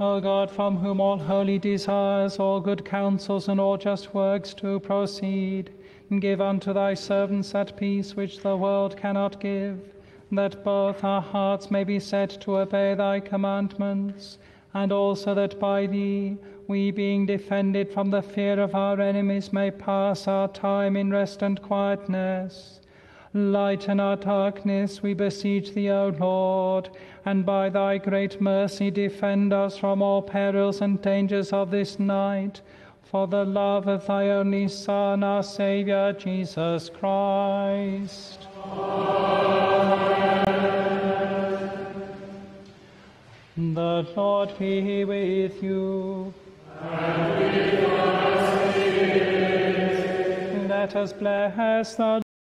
O God, from whom all holy desires, all good counsels, and all just works do proceed, give unto thy servants that peace which the world cannot give, that both our hearts may be set to obey thy commandments, and also that by thee we, being defended from the fear of our enemies, may pass our time in rest and quietness. Lighten our darkness, we beseech thee, O Lord, and by thy great mercy defend us from all perils and dangers of this night, for the love of thy only Son, our Saviour, Jesus Christ. The Lord be with you. And with your spirit. Let us bless the